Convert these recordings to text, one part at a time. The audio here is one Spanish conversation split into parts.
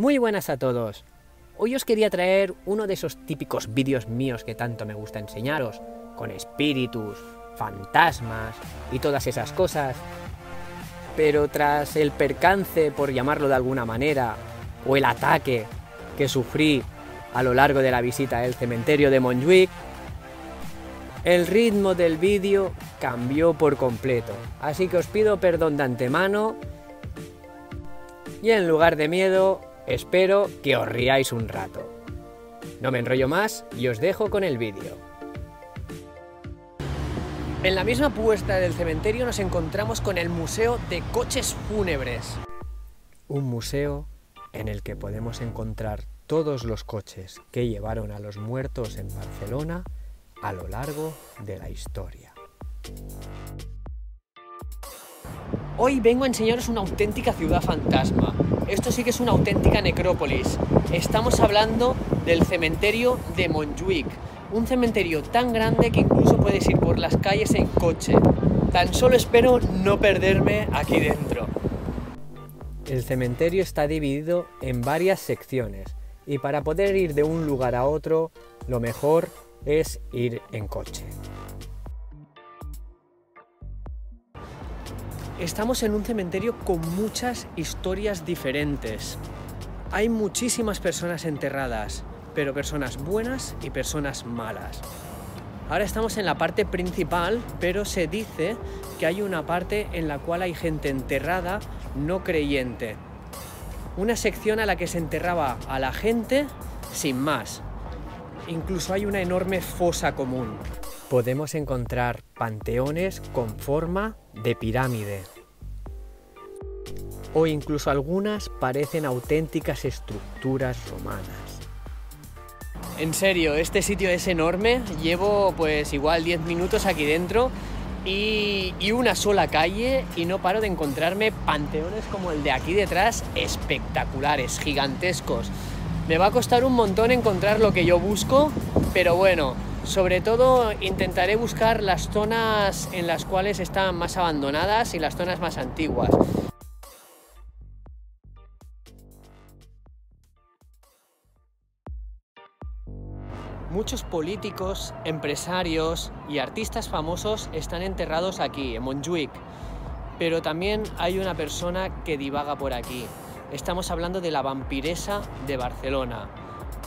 Muy buenas a todos. Hoy os quería traer uno de esos típicos vídeos míos que tanto me gusta enseñaros, con espíritus, fantasmas y todas esas cosas. Pero tras el percance, por llamarlo de alguna manera, o el ataque que sufrí a lo largo de la visita al cementerio de Montjuic, el ritmo del vídeo cambió por completo. Así que os pido perdón de antemano y en lugar de miedo, espero que os riáis un rato. No me enrollo más y os dejo con el vídeo. En la misma puerta del cementerio nos encontramos con el Museo de Coches Fúnebres. Un museo en el que podemos encontrar todos los coches que llevaron a los muertos en Barcelona a lo largo de la historia. Hoy vengo a enseñaros una auténtica ciudad fantasma. Esto sí que es una auténtica necrópolis. Estamos hablando del cementerio de Montjuic. Un cementerio tan grande que incluso puedes ir por las calles en coche. Tan solo espero no perderme aquí dentro. El cementerio está dividido en varias secciones y para poder ir de un lugar a otro, lo mejor es ir en coche. Estamos en un cementerio con muchas historias diferentes. Hay muchísimas personas enterradas, pero personas buenas y personas malas. Ahora estamos en la parte principal, pero se dice que hay una parte en la cual hay gente enterrada no creyente. Una sección a la que se enterraba a la gente sin más, incluso hay una enorme fosa común. Podemos encontrar panteones con forma de pirámide. O incluso algunas parecen auténticas estructuras romanas. En serio, este sitio es enorme. Llevo pues igual 10 minutos aquí dentro y, y, una sola calle y no paro de encontrarme panteones como el de aquí detrás espectaculares, gigantescos. Me va a costar un montón encontrar lo que yo busco, pero bueno, sobre todo intentaré buscar las zonas en las cuales están más abandonadas y las zonas más antiguas. Muchos políticos, empresarios y artistas famosos están enterrados aquí, en Montjuic, pero también hay una persona que divaga por aquí, Estamos hablando de la vampiresa de Barcelona,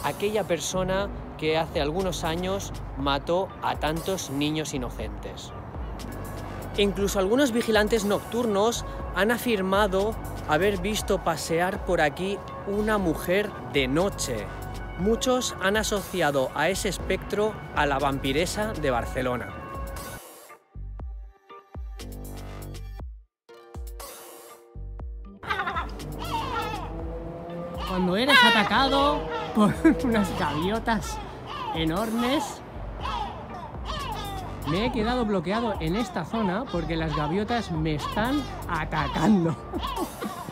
aquella persona que hace algunos años mató a tantos niños inocentes. Incluso algunos vigilantes nocturnos han afirmado haber visto pasear por aquí una mujer de noche. Muchos han asociado a ese espectro a la vampiresa de Barcelona. Cuando eres atacado por unas gaviotas enormes. Me he quedado bloqueado en esta zona porque las gaviotas me están atacando.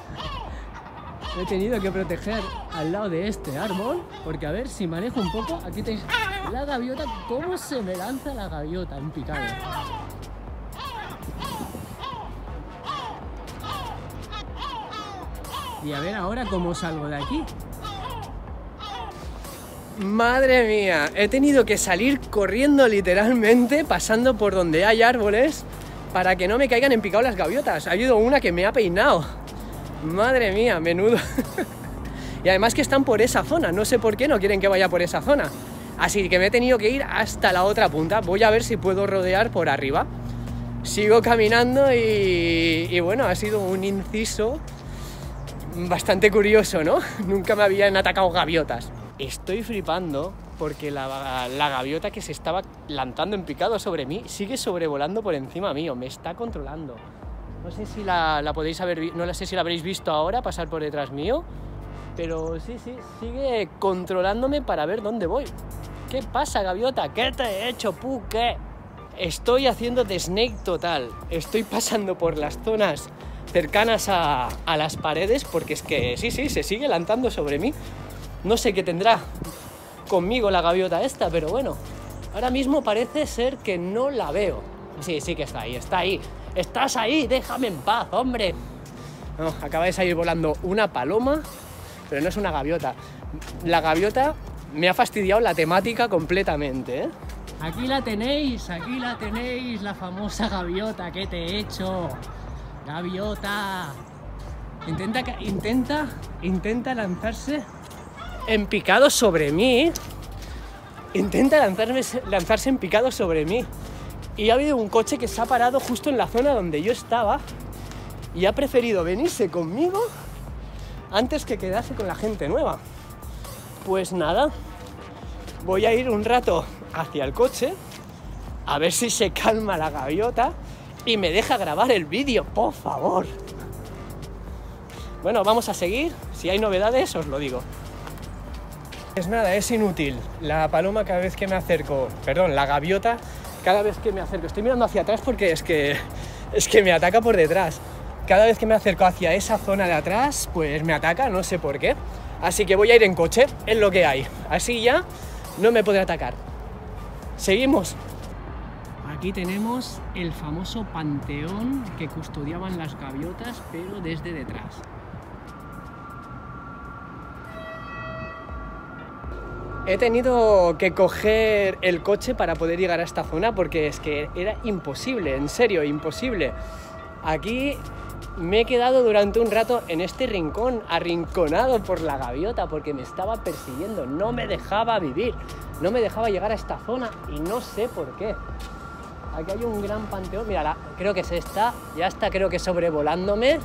he tenido que proteger al lado de este árbol porque a ver si manejo un poco. Aquí tenéis la gaviota, cómo se me lanza la gaviota en picado. Y a ver ahora cómo salgo de aquí. Madre mía, he tenido que salir corriendo literalmente, pasando por donde hay árboles, para que no me caigan en picado las gaviotas. Ha habido una que me ha peinado. Madre mía, menudo. y además que están por esa zona, no sé por qué no quieren que vaya por esa zona. Así que me he tenido que ir hasta la otra punta. Voy a ver si puedo rodear por arriba. Sigo caminando y, y bueno, ha sido un inciso bastante curioso, ¿no? Nunca me habían atacado gaviotas. Estoy flipando porque la, gaviota que se estaba lanzando en picado sobre mí sigue sobrevolando por encima mío, me está controlando. No sé si la, podéis haber no sé si la habréis visto ahora pasar por detrás mío, pero sí, sí, sigue controlándome para ver dónde voy. ¿Qué pasa, gaviota? ¿Qué te he hecho, pu? ¿Qué? Estoy haciendo de snake total. Estoy pasando por las zonas cercanas a, las paredes porque es que sí, sí, se sigue lanzando sobre mí. No sé qué tendrá conmigo la gaviota esta, pero bueno, ahora mismo parece ser que no la veo. Sí, sí que está ahí, está ahí. Estás ahí, déjame en paz, hombre. No, acaba de salir volando una paloma pero no es una gaviota. La gaviota me ha fastidiado la temática completamente, ¿eh? Aquí la tenéis, aquí la tenéis, la famosa gaviota que te he hecho. Gaviota. Intenta, intenta, intenta lanzarse en picado sobre mí. Intenta lanzarme, lanzarse en picado sobre mí. Y ha habido un coche que se ha parado justo en la zona donde yo estaba y ha preferido venirse conmigo antes que quedarse con la gente nueva. Pues nada, voy a ir un rato hacia el coche a ver si se calma la gaviota y me deja grabar el vídeo, por favor. Bueno, vamos a seguir. Si hay novedades, os lo digo. Es nada, es inútil. La paloma cada vez que me acerco, perdón, la gaviota cada vez que me acerco. Estoy mirando hacia atrás porque es que es que me ataca por detrás. Cada vez que me acerco hacia esa zona de atrás, pues me ataca, no sé por qué. Así que voy a ir en coche, es lo que hay. Así ya no me podrá atacar. Seguimos. Aquí tenemos el famoso panteón que custodiaban las gaviotas, pero desde detrás. He tenido que coger el coche para poder llegar a esta zona porque es que era imposible, en serio, imposible. Aquí me he quedado durante un rato en este rincón, arrinconado por la gaviota porque me estaba persiguiendo, no me dejaba vivir, no me dejaba llegar a esta zona y no sé por qué. Aquí hay un gran panteón, mira, creo que es esta, ya está creo que sobrevolándome.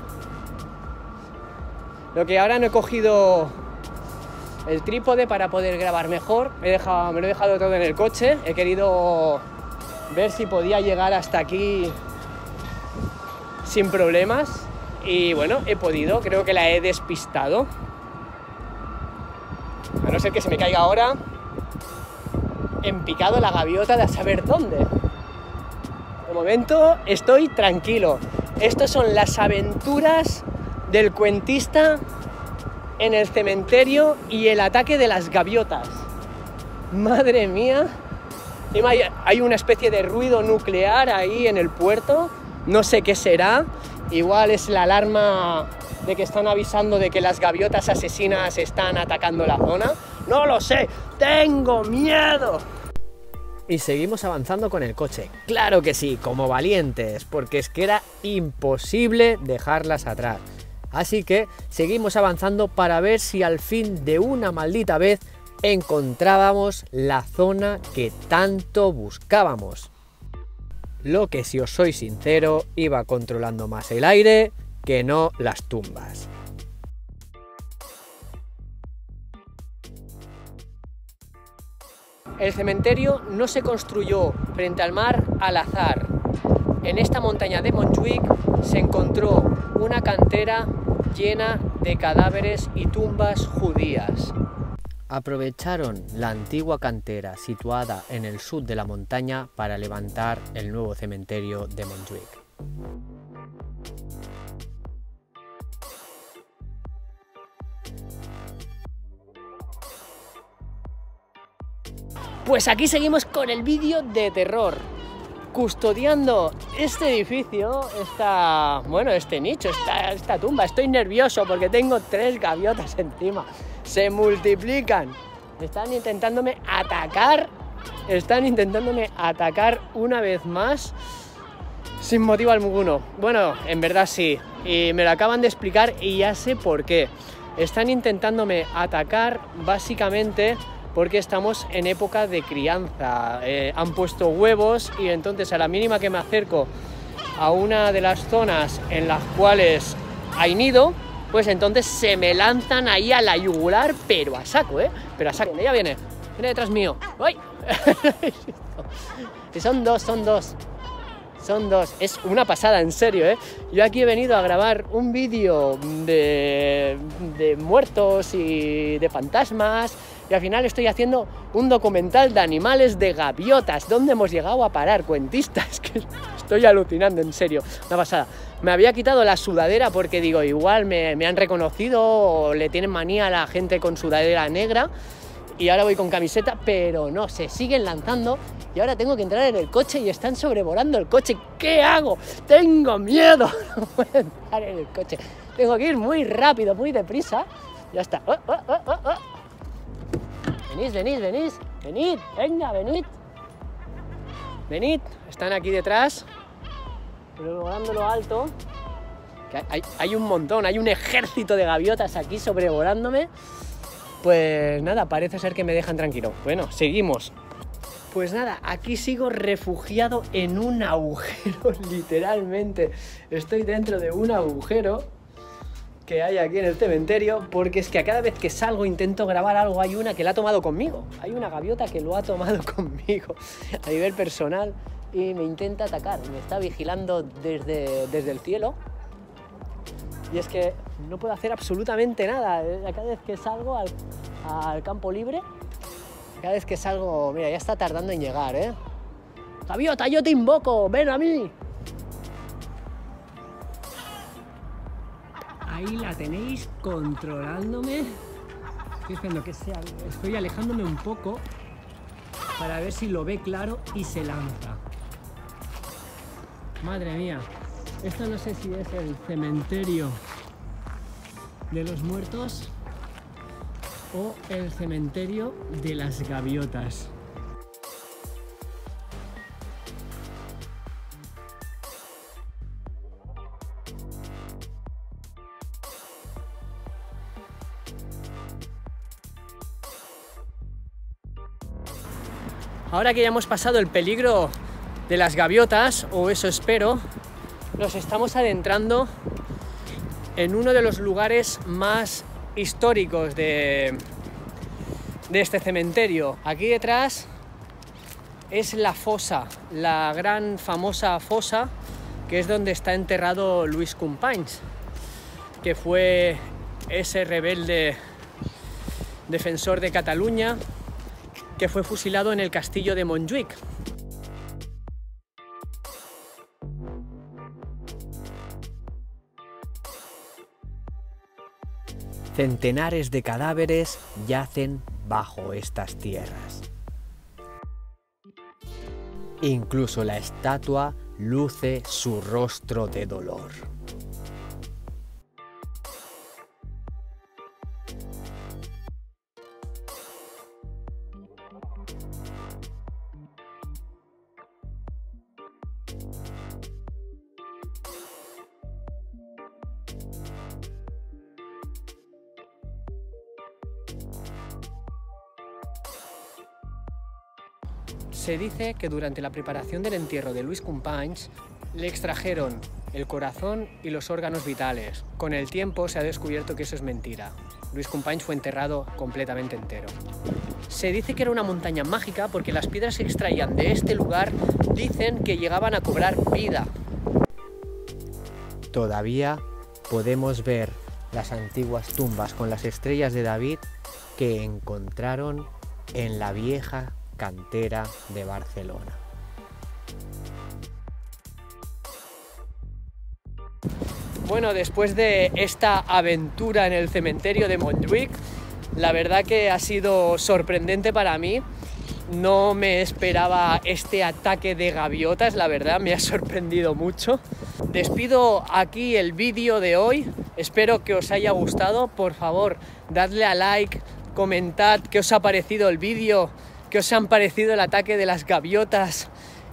Lo que ahora no he cogido el trípode para poder grabar mejor. Me, dejado, me lo he dejado todo en el coche. He querido ver si podía llegar hasta aquí sin problemas. Y bueno, he podido, creo que la he despistado. A no ser que se me caiga ahora, en picado la gaviota de a saber dónde. Momento estoy tranquilo. Estas son las aventuras del cuentista en el cementerio y el ataque de las gaviotas. Madre mía. Hay una especie de ruido nuclear ahí en el puerto. No sé qué será. Igual es la alarma de que están avisando de que las gaviotas asesinas están atacando la zona. No lo sé. Tengo miedo. Y seguimos avanzando con el coche. Claro que sí, como valientes, porque es que era imposible dejarlas atrás. Así que seguimos avanzando para ver si al fin de una maldita vez encontrábamos la zona que tanto buscábamos. Lo que si os soy sincero iba controlando más el aire que no las tumbas. El cementerio no se construyó frente al mar al azar. En esta montaña de Montjuic se encontró una cantera llena de cadáveres y tumbas judías. Aprovecharon la antigua cantera situada en el sur de la montaña para levantar el nuevo cementerio de Montjuic. Pues aquí seguimos con el vídeo de terror custodiando este edificio, esta, bueno, este nicho, esta, esta tumba. Estoy nervioso porque tengo tres gaviotas encima. Se multiplican. Están intentándome atacar. Están intentándome atacar una vez más sin motivo alguno. Bueno, en verdad sí. Y me lo acaban de explicar y ya sé por qué. Están intentándome atacar básicamente porque estamos en época de crianza. Eh, han puesto huevos y entonces a la mínima que me acerco a una de las zonas en las cuales hay nido, pues entonces se me lanzan ahí a la yugular, pero a saco, ¿eh? Pero a saco. Ella viene, viene detrás mío. ¡Ay! son dos, son dos. Son dos. Es una pasada, en serio, ¿eh? Yo aquí he venido a grabar un vídeo de, muertos y de fantasmas y al final estoy haciendo un documental de animales de gaviotas. ¿Dónde hemos llegado a parar, cuentistas? Que estoy alucinando, en serio, una pasada. Me había quitado la sudadera porque digo, igual me, han reconocido o le tienen manía a la gente con sudadera negra y ahora voy con camiseta, pero no, se siguen lanzando y ahora tengo que entrar en el coche y están sobrevolando el coche. ¿Qué hago? Tengo miedo, no puedo entrar en el coche. Tengo que ir muy rápido, muy deprisa Ya está. Oh, oh, oh, oh, oh. Venid, venga, venid. Venid. Están aquí detrás. Sobrevolando lo alto. Que hay, hay un montón, hay un ejército de gaviotas aquí sobrevolándome. Pues nada, parece ser que me dejan tranquilo. Bueno, seguimos. Pues nada, aquí sigo refugiado en un agujero, literalmente. Estoy dentro de un agujero que hay aquí en el cementerio, porque es que a cada vez que salgo intento grabar algo, hay una que la ha tomado conmigo. Hay una gaviota que lo ha tomado conmigo a nivel personal y me intenta atacar. Me está vigilando desde, desde el cielo. Y es que no puedo hacer absolutamente nada. Cada vez que salgo al, al campo libre, cada vez que salgo, mira, ya está tardando en llegar, ¿eh? Gaviota, yo te invoco, ven a mí. Ahí la tenéis controlándome. Estoy esperando que sea. Estoy alejándome un poco para ver si lo ve claro y se lanza. Madre mía. Esto no sé si es el cementerio de los muertos o el cementerio de las gaviotas. Ahora que ya hemos pasado el peligro de las gaviotas, o eso espero, nos estamos adentrando en uno de los lugares más históricos de, este cementerio. Aquí detrás es la fosa, la gran famosa fosa que es donde está enterrado Luis Companys, que fue ese rebelde defensor de Cataluña que fue fusilado en el castillo de Montjuic. Centenares de cadáveres yacen bajo estas tierras. Incluso la estatua luce su rostro de dolor. Se dice que durante la preparación del entierro de Luis Companys le extrajeron el corazón y los órganos vitales. Con el tiempo se ha descubierto que eso es mentira. Luis Companys fue enterrado completamente entero. Se dice que era una montaña mágica porque las piedras que extraían de este lugar dicen que llegaban a cobrar vida. Todavía podemos ver las antiguas tumbas con las estrellas de David que encontraron en la vieja cantera de Barcelona. Bueno, después de esta aventura en el cementerio de Montjuic, la verdad que ha sido sorprendente para mí. No me esperaba este ataque de gaviotas, la verdad me ha sorprendido mucho. Despido aquí el vídeo de hoy, espero que os haya gustado. Por favor, dadle a like, comentad qué os ha parecido el vídeo, qué os han parecido el ataque de las gaviotas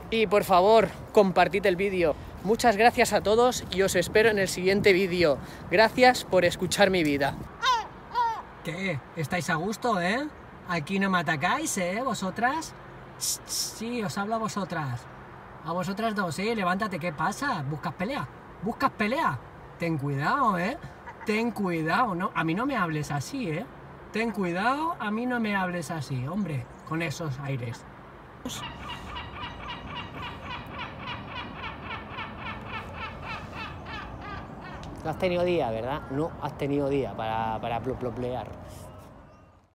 y por favor, compartid el vídeo. Muchas gracias a todos y os espero en el siguiente vídeo. Gracias por escuchar mi vida. ¿Qué? ¿Estáis a gusto, eh? Aquí no me atacáis, ¿eh? ¿Vosotras? Sí, os hablo a vosotras. A vosotras dos, ¿eh? Levántate, ¿qué pasa? ¿Buscas pelea? ¿Buscas pelea? Ten cuidado, ¿eh? Ten cuidado, ¿no? A mí no me hables así, ¿eh? Ten cuidado, a mí no me hables así, hombre, con esos aires. No has tenido día, ¿verdad? No has tenido día para, para ploplear.